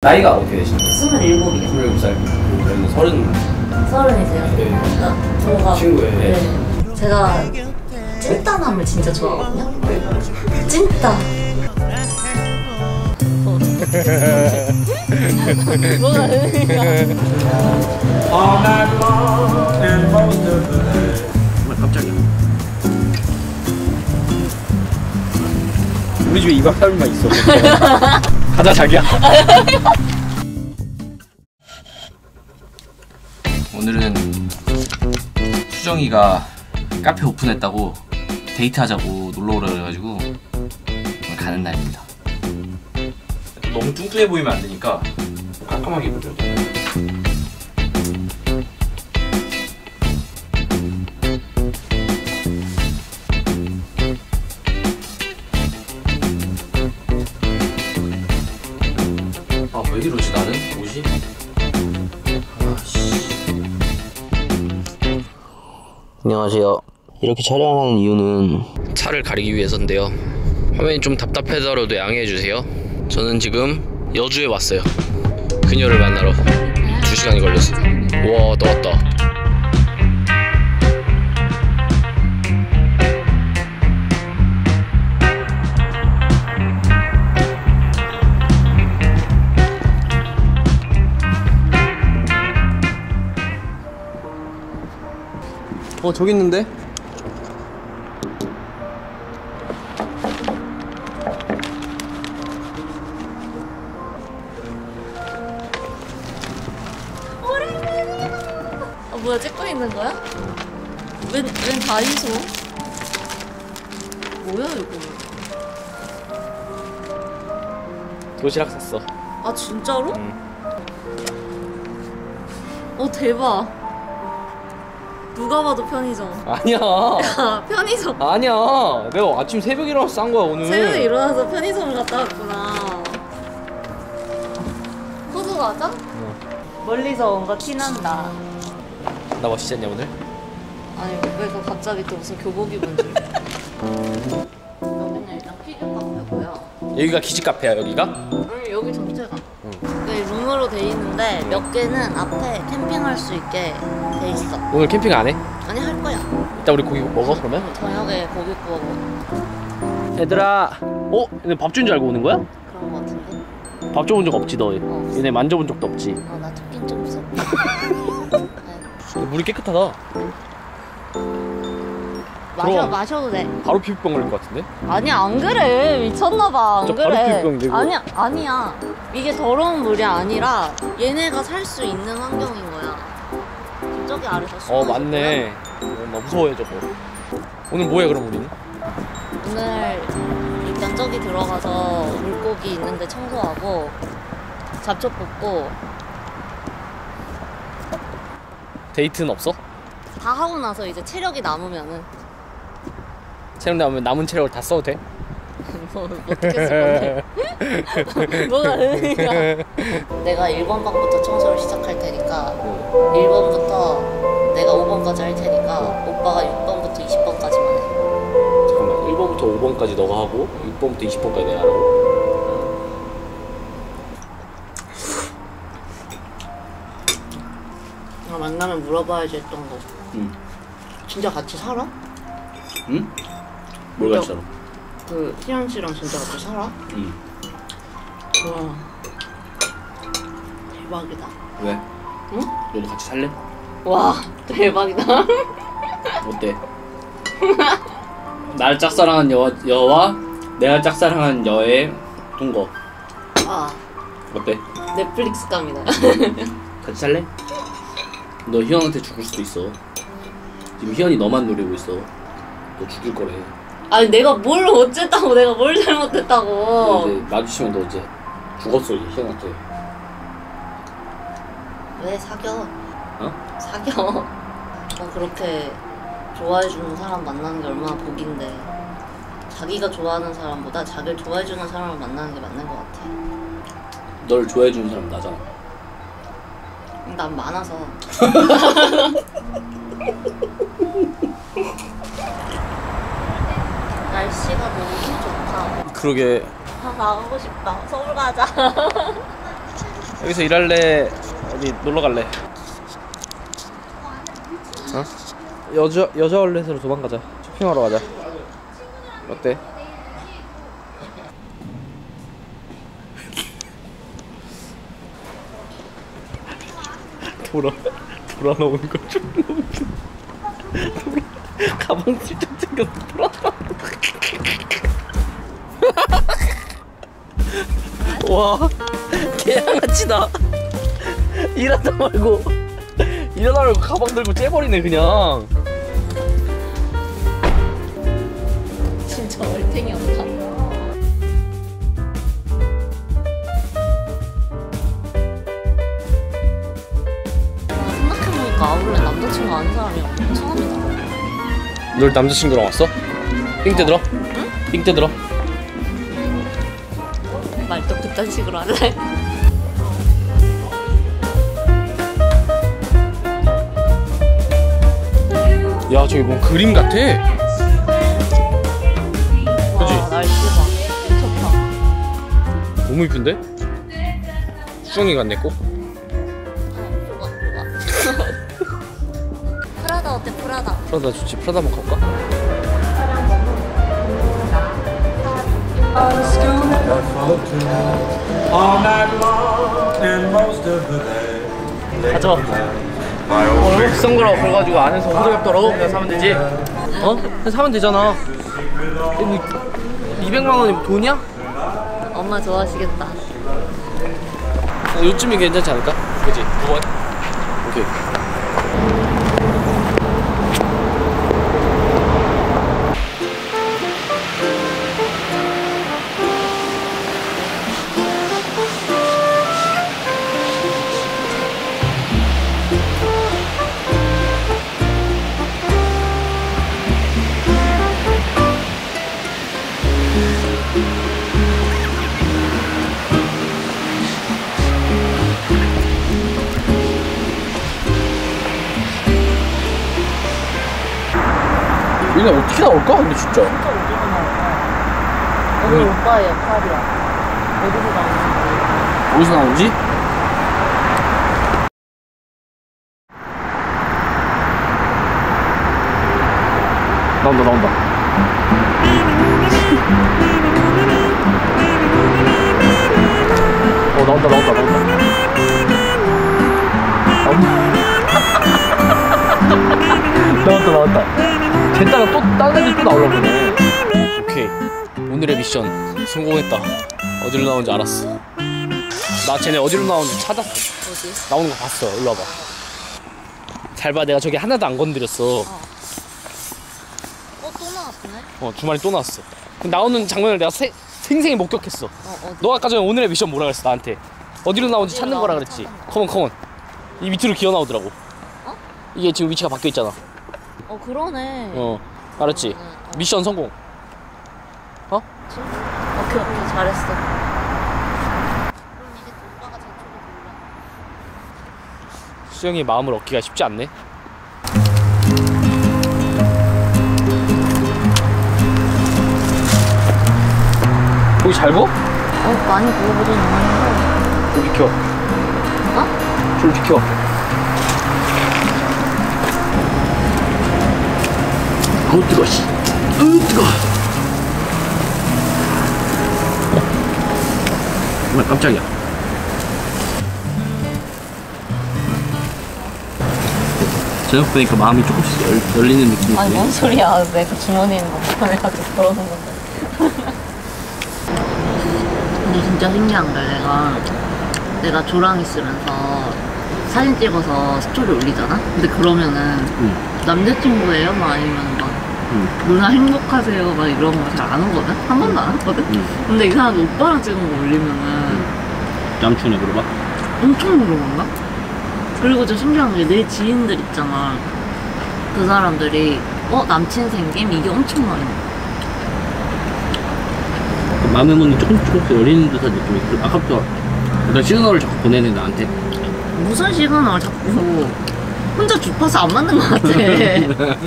나이가 어떻게 되시나요? 스물일곱이요. 27살. 저희는 서른 서른이세요? 네. 아, 저가 친구예요. 네. 제가 찐따남을 진짜 좋아하거든요. 찐따. 뭐가. 정말 깜짝이야. 우리 집에 2박 3일만 있어. 가자 자기야. 오늘은 수정이가 카페 오픈했다고 데이트하자고 놀러 오라 그래가지고 가는 날입니다. 너무 뚱뚱해 보이면 안 되니까 깔끔하게 입어줘야 안녕하세요. 이렇게 촬영하는 이유는 차를 가리기 위해서인데요. 화면이 좀 답답하더라도 양해해 주세요. 저는 지금 여주에 왔어요. 그녀를 만나러 두 시간이 걸렸어. 와 나왔다. 어 저기 있는데? 아, 뭐야 찍고 있는 거야? 웬, 웬 다이소? 뭐야 이거? 도시락 샀어. 아 진짜로? 응. 어 대박. 누가 봐도 편의점. 아니야. 아 편의점. 아니야. 내가 아침 새벽에 일어나서 싼 거야 오늘. 새벽에 일어나서 편의점을 갔다 왔구나. 호두 과자? 멀리서 온 거 티난다. 나 멋있지 않냐 오늘? 아니 왜그 갑자기 또 무슨 교복 입은 줄. 여기는 일단 피규어 카페고요. 여기가 기지 카페야 여기가? 네, 룸으로 돼 있는데 몇 개는 앞에 캠핑할 수 있게 돼 있어. 오늘 캠핑 안 해? 아니 할 거야. 이따 우리 고기 먹어 그러면? 저녁에 고기 구워 먹 얘들아. 어? 얘네 밥 준 줄 알고 오는 거야? 그런 거 같은데. 밥 줘본 적 없지 너. 어. 얘네 만져본 적도 없지. 아나 토끼 좀 무섭다. 네. 물이 깨끗하다. 마셔. 마셔도 돼. 바로 피부병 걸릴 것 같은데? 아니 안 그래 미쳤나봐 안 진짜 바로 그래. 피부병인데, 이거? 아니야 아니야 이게 더러운 물이 아니라 얘네가 살 수 있는 환경인 거야. 저기 아래서 숨어 어 맞네. 어, 나 무서워해 저거. 오늘 뭐해 그럼 우리는? 오늘 일단 저기 들어가서 물고기 있는데 청소하고 잡초 뽑고 데이트는 없어? 다 하고 나서 이제 체력이 남으면은 체력 남으면 남은 체력을 다 써도 돼? 뭐 어떻게 쓸 건데? 뭐가 의미가? 내가 1번 방부터 청소를 시작할 테니까 1번부터 내가 5번까지 할 테니까 오빠가 6번부터 20번까지만 해. 잠깐만 1번부터 5번까지 너가 하고 6번부터 20번까지 내가 하라고? 아, 만나면 물어봐야지 했던 거. 응. 진짜 같이 살아? 응? 뭘 알아? 그 희연 씨랑 진짜 같이 살아? 응. 와 대박이다. 왜? 응? 너도 같이 살래? 와 대박이다. 어때? 날 짝사랑한 여, 여와 내가 짝사랑한 여의 동거 아 어때? 넷플릭스 감이다. 같이 살래? 너 희연한테 죽을 수도 있어 지금 희연이 너만 노리고 있어 너 죽일 거래 아니 내가 뭘 어쨌다고 내가 뭘너 잘못했다고. 이제 마주치면 너 이제 죽었어 이제 희연한테 왜 사겨? 어? 사겨. 난 그렇게 좋아해주는 사람 만나는 게 얼마나 복인데. 자기가 좋아하는 사람보다 자기를 좋아해주는 사람을 만나는 게 맞는 것 같아. 널 좋아해주는 사람 나잖아 난 많아서. 날씨가 너무 좋다. 그러게 아, 나가고 싶다. 서울 가자. 여기서 일할래? 어디 놀러 갈래? 어? 여자 여자 얼렛으로 도망가자. 쇼핑하러 가자. 어때? 돌아 돌아 나오는 거좀 너무 웃겨. 가방 슬쩍 챙겨서 돌아 와 개양아치다 일하다 말고 일하다 말고 가방 들고 째버리네 그냥 진짜 얼탱이었다. 생각해보니까 아울렛 남자친구 아는 사람이 처음이다. 널 남자친구랑 왔어? 삥 뜯들어? 삥 뜯들어? 말도 그딴 식으로 하네. 야 저기 뭔 그림 같아 와, 날씨 봐. 미쳤다. 너무 이쁜데? 수정이 같네 꼭 좋아. 프라다 어때, 프라다? 프라다 좋지 프라다 한번 갈까? All night long and most of the day. 가져 My old 얼굴 비싼 거라고 그래가지고 안에서 호들갑더라고 그냥 사면 되지 어? 그냥 사면 되잖아 뭐 200만 원이 돈이야? 엄마 좋아하시겠다. 어, 요쯤이 괜찮지 않을까? 그지? 9번? 오케이 얘네 어떻게 나올까? 근데 진짜 오늘 오빠의 역할이야. 어디서 나오는지. 어디서 나오지? 나온다 나온다 쟤따가 또 다른 애들 또 나오려고 그러네 오케이 오늘의 미션 성공했다 어디로 나오는지 알았어 나 쟤네 어디로 나오는지 찾았어 어디? 나오는 거 봤어. 일로 와봐. 잘 봐. 내가 저기 하나도 안 건드렸어. 어, 또 나왔네? 어, 주말에 또 나왔어. 그 나오는 장면을 내가 세, 생생히 목격했어. 어? 너 아까 전에 오늘의 미션 뭐라 그랬어, 나한테? 어디로 나오는지 어디로 찾는 거라 그랬지. 찾는 거. 컴온, 컴온. 이 밑으로 기어 나오더라고. 어? 이게 지금 위치가 바뀌어 있잖아. 어, 그러네. 어, 알았지? 응, 응. 미션 성공. 어? 오케이, 오케이. 잘했어. 그럼 이제 오빠가 저쪽으로 몰라. 수영이 마음을 얻기가 쉽지 않네. 거기 잘 보? 어, 많이 보여보진 않았는데. 줄 비켜. 어? 줄 비켜. 어우 뜨거 씨. 으 뜨거. 정말 깜짝이야. 저녁 보니까 마음이 조금씩 열, 열리는 느낌이 아니. 뭔 소리야. 내가 주머니에 있는 거 보내가지고 그러는 건데. 근데 진짜 신기한 게 내가 내가 조랑이 쓰면서 사진 찍어서 스토리 올리잖아? 근데 그러면은 응. 남자친구예요? 막 아니면 막 응. 누나 행복하세요? 막 이런 거 잘 안 오거든? 한 번도 안 왔거든? 응. 근데 이상하게 오빠랑 찍은 거 올리면은 남친에 물어봐. 엄청 물어본다? 그리고 저 신기한 게 내 지인들 있잖아. 그 사람들이 어? 남친 생김? 이게 엄청 많이 나. 마음의 문이 조금 조금씩 열리는 듯한 느낌이 들- 아까부터 어떤 시그널을 자꾸 보내는 나한테 무슨 시간을 자꾸 혼자 주파수 안 맞는 것 같아.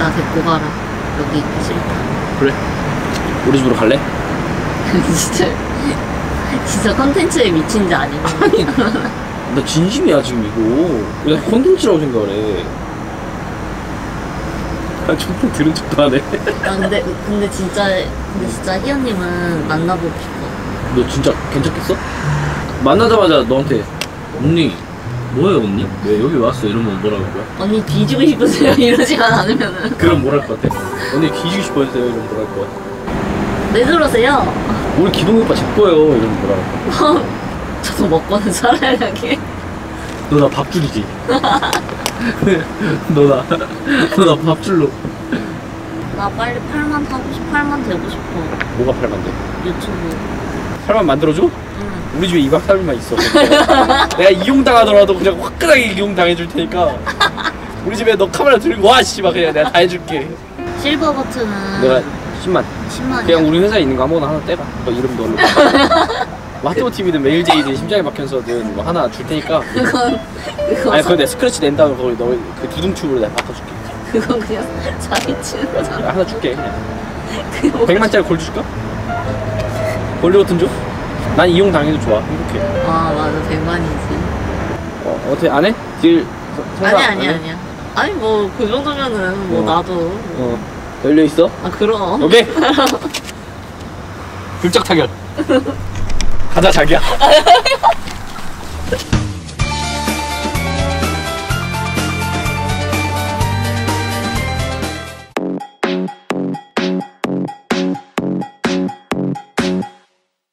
나 데리고 가라. 여기 있기 싫다. 그래 우리 집으로 갈래? 진짜 진짜 컨텐츠에 미친 자 아니면 아니 나 진심이야 지금 이거 왜 콘텐츠라고 생각을 해 아, 존나 들은 척도 안 해. 아 근데 근데 진짜 근데 진짜 희연님은 만나보고 싶어 너 진짜 괜찮겠어? 만나자마자 너한테 언니 뭐예요 언니? 왜 여기 왔어? 이러면 뭐라고 할 거야? 언니 뒤지고 싶으세요 이러지만 않으면은 그럼 뭐랄 것 같아? 언니 뒤지고 싶어 했어요? 이러면 뭐랄 것 같아? 왜 그러세요? 우리 기동 오빠 제 거예요 이러면 뭐라 할 거야? 저도 먹고는 살아야게 너 나 밥 줄이지? 너나 너나 밥 줄로 나 빨리 팔만 하고 싶 팔만 되고 싶어 뭐가 팔만데? 유튜브 팔만 만들어줘? 응 우리 집에 2박 3일만 있어. 내가 이용당하더라도 그냥 화끈하게 이용당해줄 테니까 우리 집에 너 카메라 들고 와 씨발 그냥 내가 다 해줄게. 실버 버튼은 내가 10만. 10만이야? 그냥 우리 회사에 있는 거 아무거나 하나 떼봐 너 이름 넣어 뭐 핫도그 TV든 메일제이든 심장에 박혀서든 뭐 하나 줄 테니까. 그건 그건 아니 사- 그거 내가 스크래치 낸 다음에 그걸 너그 두둥칩으로 내가 바꿔줄게. 그건 그냥 자기 치는 거잖아. 하나 줄게. 그냥 그게 뭐 100만짜리 골드 줄까? 골드 버튼 줘? 난 이용 당해도 좋아. 행복해. 아 맞아 대만이지. 어, 어떻게 안 해? 딜 서- 아니 성사 안 아니 해? 아니야. 아니 뭐 그 정도면은 뭐 어. 나도 어 열려 있어? 아 그럼. 오케이. 불짝 타결. 가자 자기야.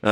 어,